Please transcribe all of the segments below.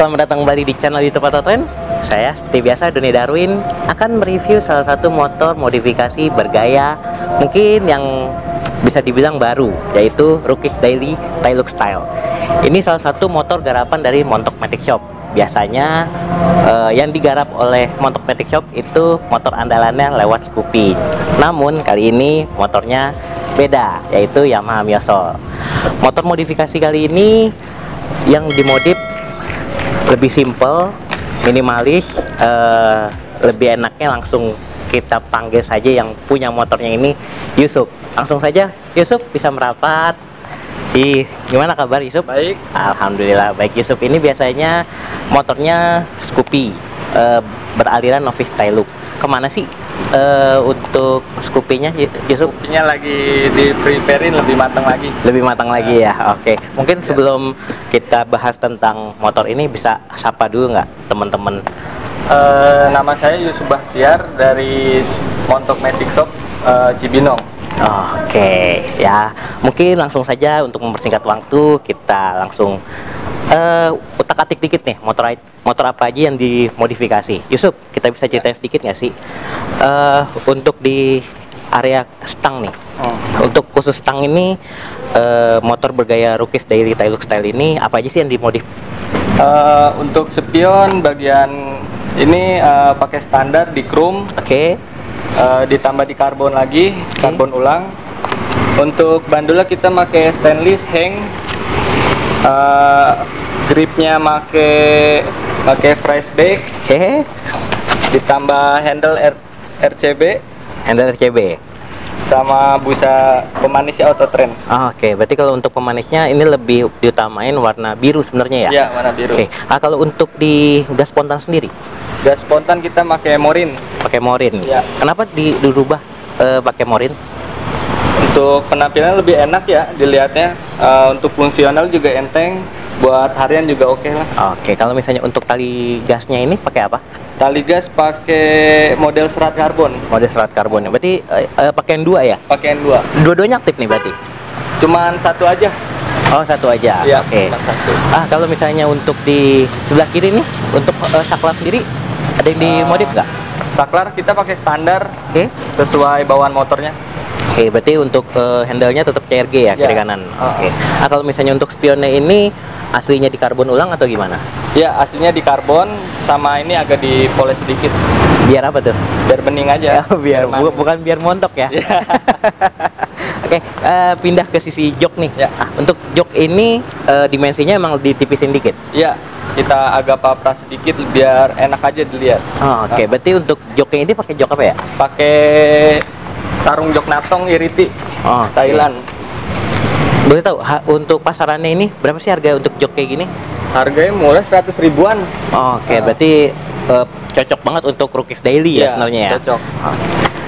Selamat datang kembali di channel YouTube Auto Trend. Saya seperti biasa Doni Darwin akan mereview salah satu motor modifikasi bergaya mungkin yang bisa dibilang baru yaitu Rookies Daily Taillook Style. Ini salah satu motor garapan dari Montok Matic Shop. Biasanya eh, yang digarap oleh Montok Matic Shop itu motor andalannya lewat Scoopy. Namun kali ini motornya beda yaitu Yamaha Miosol. Motor modifikasi kali ini yang dimodif lebih simple, minimalis, eh, lebih enaknya langsung kita panggil saja yang punya motornya ini Yusuf. Langsung saja Yusuf bisa merapat. Di gimana kabar Yusuf? Baik, Alhamdulillah baik Yusuf ini biasanya motornya Scoopy eh, beraliran novice style look. Ke mana sih eh, untuk Scoopy-nya Y- Yusuf? kopinya lagi di preparein lebih matang lagi. Lebih matang lagi ya. Oke, mungkin sebelum kita bahas tentang motor ini bisa sapa dulu nggak teman-teman? Eh, nama saya Yusuf Bahtiar dari Montok Matic Shop eh, Cibinong. Oke, ya mungkin langsung saja untuk mempersingkat waktu kita langsung eh utak atik dikit nih motor motor apa aja yang dimodifikasi. Yusuf, kita bisa ceritain sedikit nggak sih eh untuk di area stang nih? Hmm. Untuk khusus stang ini eh, motor bergaya Rookies Daily Taillook Style ini apa aja sih yang dimodif? Eh, untuk spion bagian ini eh, pakai standar di chrome, Oke, eh, ditambah di karbon lagi, karbon ulang. Untuk bandulnya kita pakai stainless hang, eh, gripnya pakai pakai fresh back, oke, ditambah handle R- RCB handle RCB. sama busa pemanisnya auto trend. Ah, Oke, berarti kalau untuk pemanisnya ini lebih diutamain warna biru sebenarnya ya? Ya, warna biru. Oke, ah, kalau untuk di gas spontan sendiri, Gas spontan kita pakai morin. pakai morin. Ya. Kenapa di, dirubah eh, pakai morin? Untuk penampilan lebih enak ya dilihatnya. Eh, untuk fungsional juga enteng. Buat harian juga oke lah. Oke, kalau misalnya untuk tali gasnya ini pakai apa? Tali gas pakai model serat karbon. Model serat karbon. Berarti eh, eh, pakai yang dua ya? Pakaian dua. Dua-duanya aktif nih berarti? Cuman satu aja. Oh, satu aja. Iya, Oke. cuman satu. Ah, kalau misalnya untuk di sebelah kiri nih, untuk eh, saklar sendiri ada yang dimodif nggak? Saklar kita pakai standar Oke. sesuai bawaan motornya. Oke, berarti untuk eh, handle-nya tetap CRG ya, kiri Ya. kanan. Ah, Oke. Ah, kalau misalnya untuk spionnya ini aslinya di karbon ulang atau gimana? Ya aslinya di karbon sama ini agak dipoles sedikit Biar apa tuh? biar bening aja. Oh, biar bu- bukan biar montok ya. Iya. Oke, eh, pindah ke sisi jok nih. Ya. Ah, untuk jok ini eh, dimensinya emang ditipisin dikit. Iya, kita agak papras sedikit biar enak aja dilihat. Oh, Oke, Ah. berarti untuk joknya ini pakai jok apa ya? Pakai sarung jok natong iriti Oh. Thailand. Boleh tahu ha- untuk pasarannya ini berapa sih harga untuk jok kayak gini? Harganya murah 100 ribuan. Oh, Oke, Ah. berarti eh, cocok banget untuk Rookies Daily ya Iya, sebenarnya ya. cocok.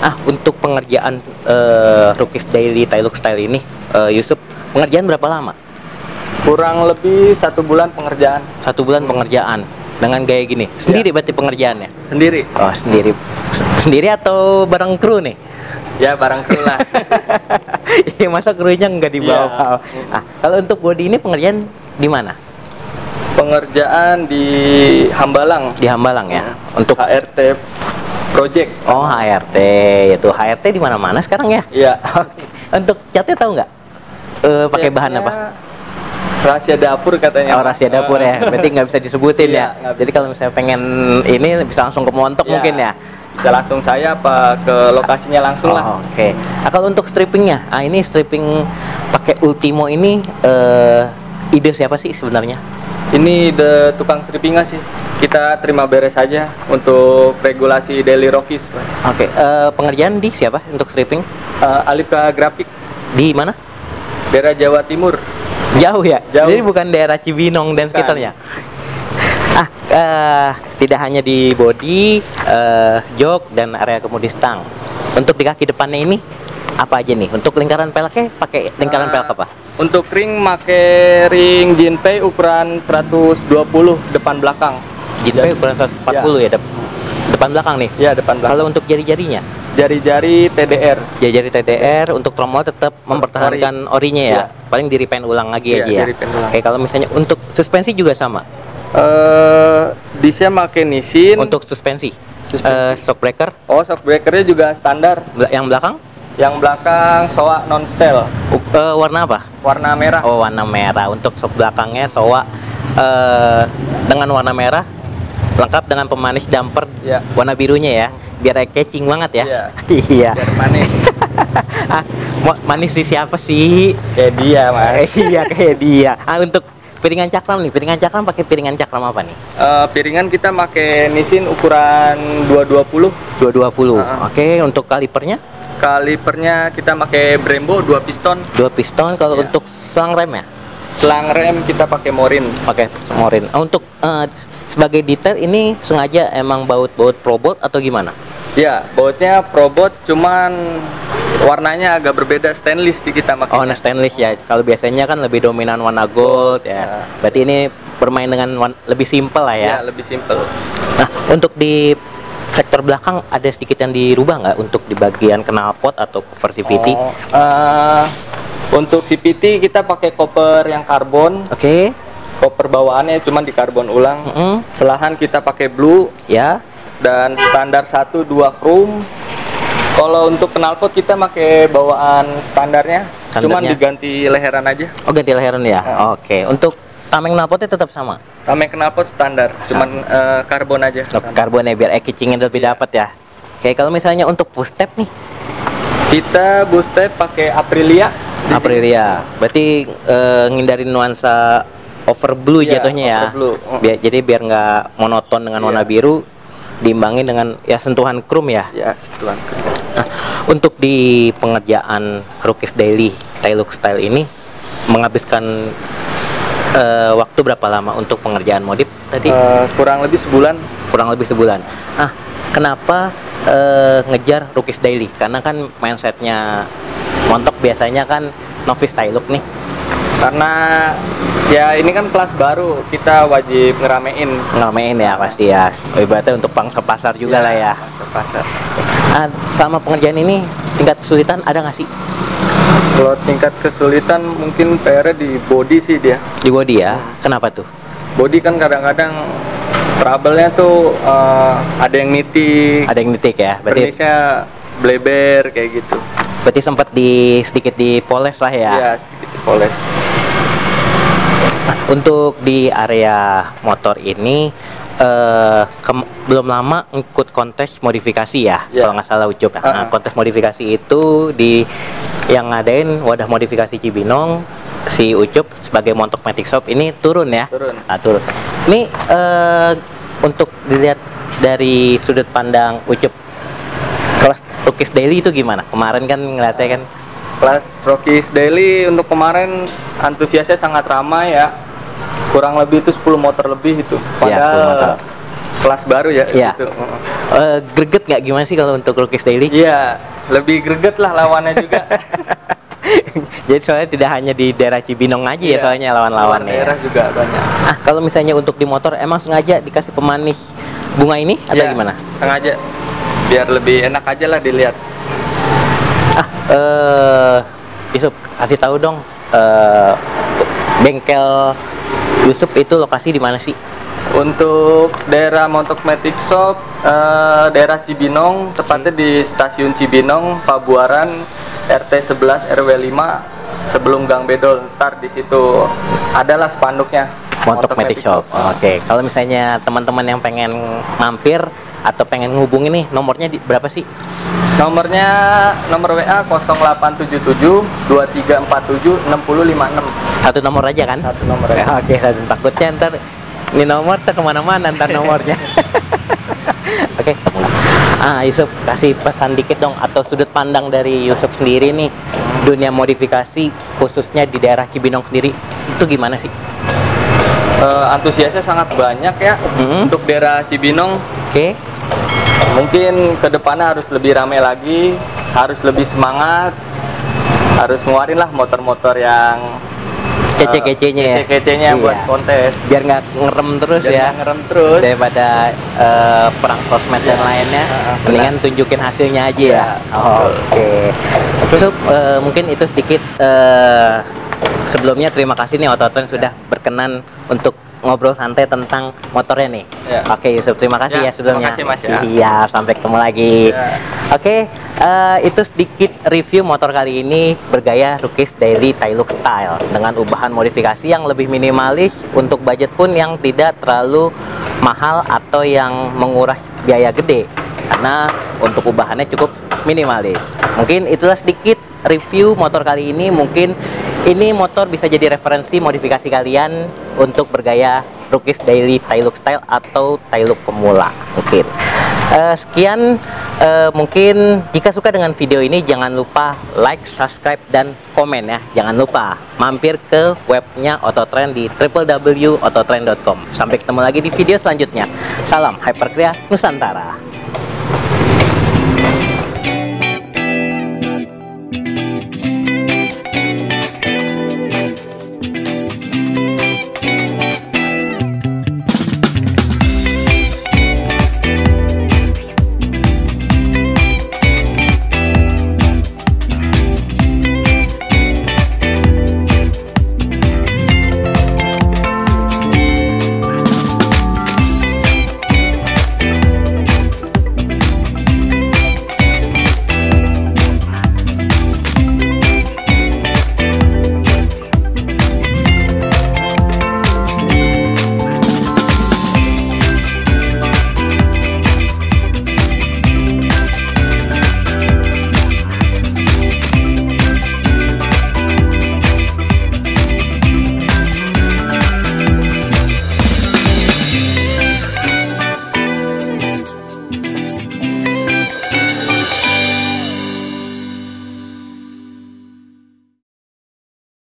Ah, untuk pengerjaan eh, Rookies Daily Taillook Style ini, eh, Yusuf, pengerjaan berapa lama? Kurang lebih satu bulan pengerjaan Satu bulan pengerjaan dengan gaya gini. Sendiri berarti pengerjaannya? sendiri. Oh, sendiri. Sendiri atau bareng kru nih? Ya barang kru lah. Iya, masa krunya nggak dibawa? Iya. Ah, kalau untuk body ini pengerjaan di mana? pengerjaan di Hambalang. Di Hambalang ya. Untuk HRT Project. Oh, HRT. Itu HRT di mana-mana sekarang ya? Iya. Untuk catnya tahu nggak? Eh, pakai bahan apa? Rahasia dapur katanya. Oh, rahasia dapur ya. Berarti nggak bisa disebutin Iya, ya. nggak Jadi kalau misalnya pengen ini bisa langsung ke montok Iya. mungkin ya. Bisa langsung saya apa ke lokasinya langsung lah. Oh, Oke. Nah, kalau untuk strippingnya, ah ini stripping pakai Ultimo ini eh, ide siapa sih sebenarnya? Ini the tukang strippingnya sih. Kita terima beres saja untuk regulasi daily rockies, Pak. Oke, eh, pengerjaan di siapa untuk stripping? Eh, Alipka Grafik Di mana? daerah Jawa Timur. Jauh ya? Jauh. Jadi bukan daerah Cibinong dan Bukan. sekitarnya. Eh, tidak hanya di body, eh, jok dan area kemudi stang. Untuk di kaki depannya ini apa aja nih? Untuk lingkaran peleknya pakai lingkaran Eh, pelek apa? Untuk ring make ring Jinpei ukuran 120 depan belakang. Jinpei ukuran 140 ya, dep- depan belakang nih. Ya, depan belakang. Kalau untuk jari-jarinya, Jari-jari TDR. jari-jari TDR untuk tromol tetap mempertahankan orinya ya. Iya. Paling di repaint ulang lagi Iya, aja ya. Oke, kalau misalnya untuk suspensi juga sama. Eh, disnya make Nissin. Untuk suspensi, Suspensi. eh, shock breaker Oh, shock breakernya juga standar. yang belakang Yang belakang SOA non style, u- eh, warna apa? warna merah. Oh, warna merah. Untuk shock belakangnya soa eh, dengan warna merah lengkap dengan pemanis damper Ya. warna birunya ya. Biar catching banget ya. Iya. Iya. Biar manis. ah, ma- manis sih siapa sih? Kayak dia, Mas. iya kayak dia. Ah, untuk piringan cakram nih, piringan cakram pakai piringan cakram apa nih? Eh, piringan kita make Nissin ukuran 220. 220. Ah. Oke, untuk kalipernya Kalipernya kita make Brembo 2 piston. dua piston. Kalau Iya. untuk selang rem ya? Selang rem kita pakai Morin. pakai semorin. Ah, Untuk eh, sebagai detail ini sengaja emang baut-baut probot atau gimana? Ya, bautnya Probot cuman warnanya agak berbeda stainless di kita Oh, makanya. warna stainless ya. Kalau biasanya kan lebih dominan warna gold ya. Ya. Berarti ini bermain dengan lebih simpel lah ya. ya, lebih simple. Nah, untuk di sektor belakang ada sedikit yang dirubah nggak untuk di bagian knalpot atau cover CVT? Oh, eh, untuk CPT kita pakai koper yang karbon, Oke. koper bawaannya cuman di karbon ulang. Mm-mm. Selahan kita pakai blue Ya. dan standar 1 2 chrome. Kalau untuk knalpot kita pakai bawaan standarnya, cuman Standarnya? diganti leheran aja. Oh, ganti lahiran ya. Ya. Oke. Untuk tameng knalpotnya tetap sama. Tameng knalpot standar, cuman eh, karbon aja. Untuk karbon ya biar air catchingnya lebih Iya. dapat ya. Oke, kalau misalnya untuk push step nih, Kita boost step pakai Aprilia. Aprilia. Berarti eh, ngindarin nuansa over blue Iya, jatuhnya ya. over blue. Biar jadi biar nggak monoton dengan warna Iya. biru, diimbangin dengan ya sentuhan chrome ya. Ya, setelah Nah, untuk di pengerjaan Rookies Daily Taillook Style ini menghabiskan eh, waktu berapa lama untuk pengerjaan modif tadi? Eh, kurang lebih sebulan. Kurang lebih sebulan. Ah, kenapa eh, ngejar Rookies Daily? Karena kan mindsetnya montok biasanya kan novice Taillook nih. Karena ya ini kan kelas baru, kita wajib ngeramein. Ngeramein ya pasti ya. Ibaratnya untuk pangsa pasar juga lah ya. Pasar. Sama pengerjaan ini tingkat kesulitan ada nggak sih Kalau tingkat kesulitan mungkin PR di body sih dia. di body ya? Kenapa tuh? Body kan kadang-kadang trouble-nya tuh eh, ada yang nitik, Ada yang nitik ya? Berarti vernisnya bleber kayak gitu. berarti sempat di sedikit dipoles lah ya. Iya, sedikit dipoles. Nah, untuk di area motor ini kem- belum lama ikut kontes modifikasi ya, Ya. kalau nggak salah Ucup. ya. Nah, Uh-uh. kontes modifikasi itu di yang ngadain wadah modifikasi Cibinong si Ucup sebagai montok Matic Shop ini turun ya. Turun. Nah, turun. Ini eh untuk dilihat dari sudut pandang Ucup kelas Rookies Daily itu gimana? Kemarin kan ngeliatnya kan Kelas Rockies Daily untuk kemarin antusiasnya sangat ramai ya. Kurang lebih itu 10 motor lebih itu. Iya, 10 Padahal motor. kelas baru ya Iya. gitu. eh, greget nggak gimana sih kalau untuk Rookies Daily? Iya, lebih greget lah lawannya juga. Jadi soalnya tidak hanya di daerah Cibinong aja ya Iya. soalnya lawan-lawan Luar daerah ya. juga banyak. Ah, kalau misalnya untuk di motor emang sengaja dikasih pemanis bunga ini atau Iya, gimana? Sengaja biar lebih enak aja lah dilihat. Ah, eh Yusuf kasih tahu dong eh bengkel Yusuf itu lokasi di mana sih? Untuk daerah Montok Matic Shop, eh, daerah Cibinong, tepatnya di stasiun Cibinong, Pabuaran, RT 11 RW 5, sebelum Gang Bedol. Ntar di situ adalah spanduknya. Montok Magic Shop. Oke, kalau misalnya teman-teman yang pengen mampir atau pengen ngubungin nih nomornya di, berapa sih? Nomornya nomor WA 0877 2347 6056. Satu nomor aja kan? Satu nomor Ya, aja. Oke, dan takutnya ntar ini nomor ter ke mana-mana ntar nomornya. Oke. Ah, Yusuf kasih pesan dikit dong atau sudut pandang dari Yusuf sendiri nih dunia modifikasi khususnya di daerah Cibinong sendiri itu gimana sih? Eh, antusiasnya sangat banyak ya Hmm. untuk daerah Cibinong. Oke. Mungkin ke depannya harus lebih ramai lagi, harus lebih semangat, harus ngeluarin lah motor-motor yang Kece-kecenya ya? kece-kecenya Iya. buat kontes. Biar nggak ngerem terus Biar ya. ngerem terus. daripada eh, perang sosmed dan lainnya Heeh, mendingan tunjukin hasilnya aja ya Ya, Oh, oke so eh, mungkin itu sedikit eh, sebelumnya terima kasih nih Ototren sudah berkenan untuk ngobrol santai tentang motornya nih Ya. oke Yusuf terima kasih ya, Ya, sebelumnya terima kasih, Mas, ya. iya sampai ketemu lagi Ya. Oke, eh, itu sedikit review motor kali ini bergaya Rukis Daily Tailuk Style dengan ubahan modifikasi yang lebih minimalis untuk budget pun yang tidak terlalu mahal atau yang menguras biaya gede karena untuk ubahannya cukup minimalis. Mungkin itulah sedikit review motor kali ini. Mungkin ini motor bisa jadi referensi modifikasi kalian untuk bergaya Rukis Daily Tailuk Style atau Tailuk pemula mungkin. Eh, sekian eh, mungkin jika suka dengan video ini jangan lupa like, subscribe dan komen ya. Jangan lupa mampir ke webnya Ototrend di www.ototrend.com. Sampai ketemu lagi di video selanjutnya. Salam Hypercrea Nusantara.